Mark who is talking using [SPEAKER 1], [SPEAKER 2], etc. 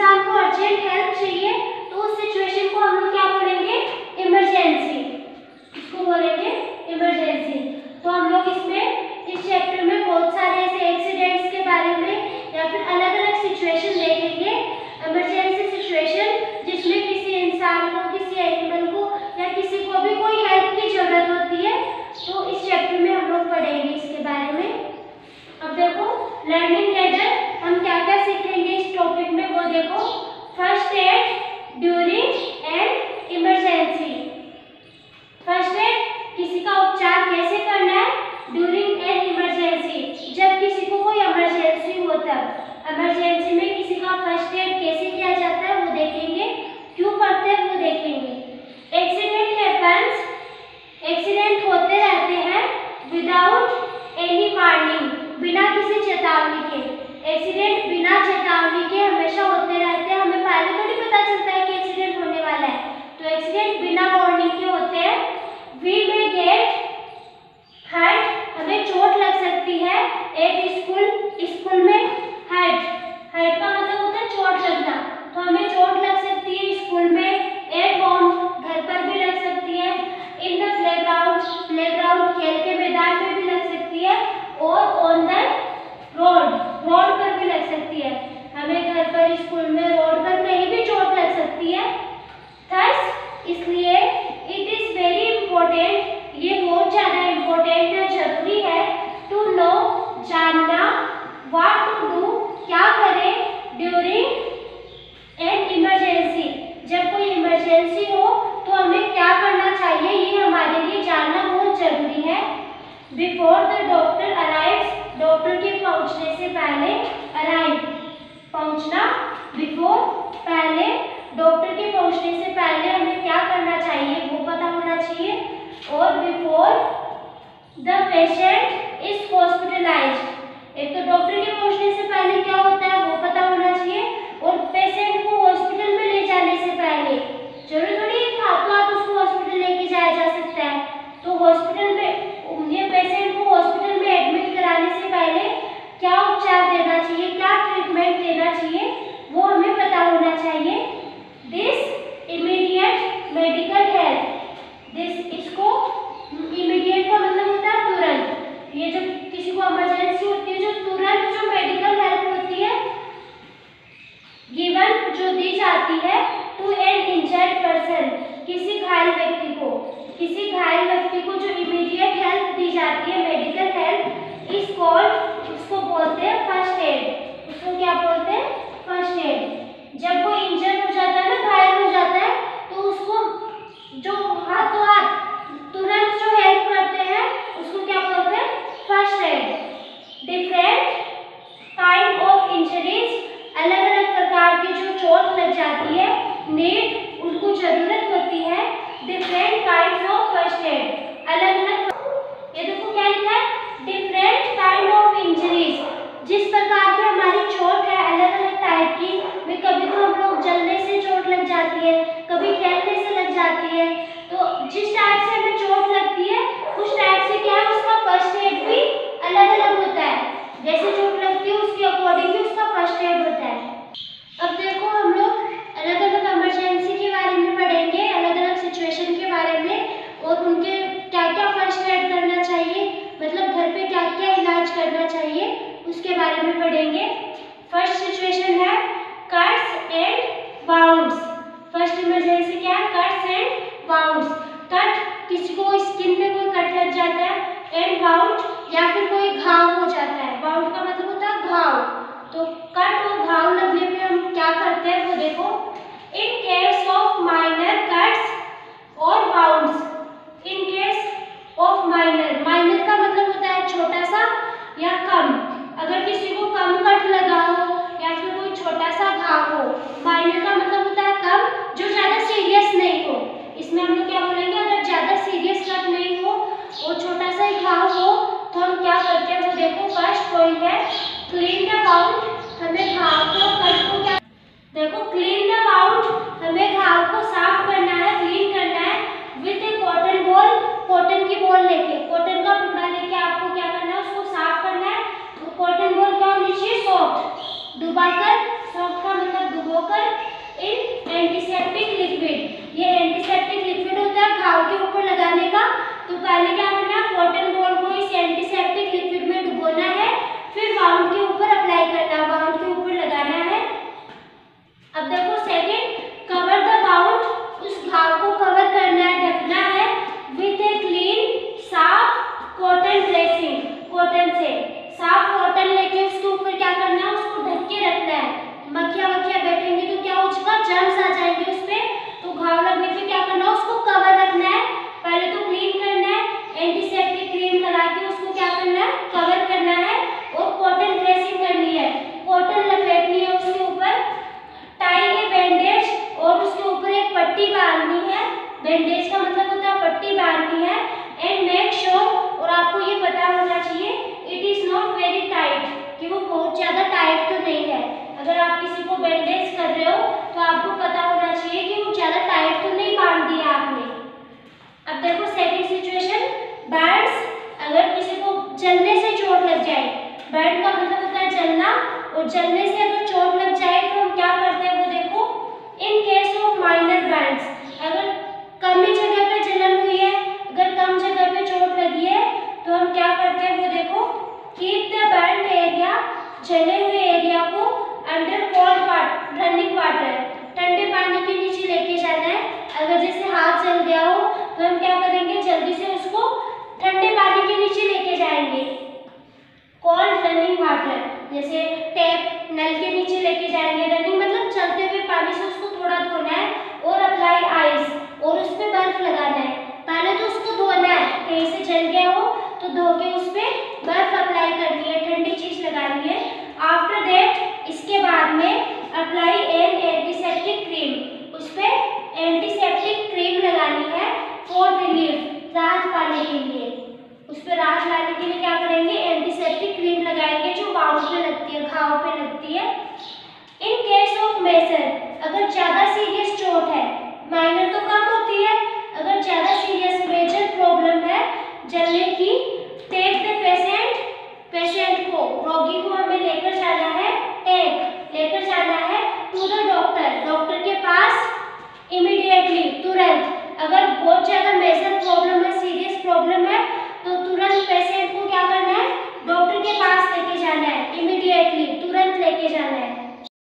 [SPEAKER 1] इंसान को urgent help चाहिए तो उस सिचुएशन को हम लोग क्या बोलेंगे? इमरजेंसी इसको बोलेंगे? इमरजेंसी तो हम लोग इसमें, इस चैप्टर में बहुत सारे before the doctor arrive doctor के पहुँचने से पहले अराइव पहुँचना बिफोर पहले डॉक्टर के पहुँचने से पहले हमें क्या करना चाहिए, वो पता होना चाहिए. और before the patient is hospitalize एक तो डॉक्टर के पहुँचने से पहले क्या होता है, वो पता होना चाहिए. और पेशेंट को हॉस्पिटल में ले जाने से पहले, ज़रूर जिस टाइप से हमें चोट लगती है, उस टाइप से क्या है, उसका फ़र्स्ट एड भी अलग अलग होता है। जैसे चोट लगती है, उसके अकॉर्डिंग ही उसका फ़र्स्ट एड होता है। अब देखो, हम लोग अलग अलग इमरजेंसी के बारे में पढ़ेंगे अलग अलग सिचुएशन के बारे में, और उनके क्या क्या फ़र्स्ट एड करना चाहिए मतलब घर पे क्या क्या इलाज करना चाहिए, उसके बारे में पढ़ेंगे। फ़र्स्ट सिचुएशन है cuts and wounds and wound या फिर कोई घाव हो तो पहले क्या और जलने से अगर चोट लग जाए तो हम क्या करते हैं वो देखो in case of minor burns अगर कम ही जगह पे जलन हुई है, अगर कम जगह पे चोट लगी है तो हम क्या करते हैं वो देखो कीप द बैंड एरिया जले हुए एरिया को under cold water running water ठंडे पानी के नीचे लेके जाना है। अगर जैसे हाथ जल गया हो तो हम क्या करेंगे, जल्दी से उसको ठंडे पानी के नीचे लेके जाएँगे। कोल्ड रनिंग वाटर जैसे टैप नल के नीचे लेके जाएँगे रनिंग मतलब चलते हुए पानी से उसको थोड़ा धोना है और अप्लाई आइस और उस पर बर्फ़ लगाना है। पहले तो उसको धोना है, कहीं से चल गया हो तो धो के उस पर बर्फ़ अप्लाई करनी है, ठंडी चीज़ लगानी है। आफ्टर दैट इसके बाद में अप्लाई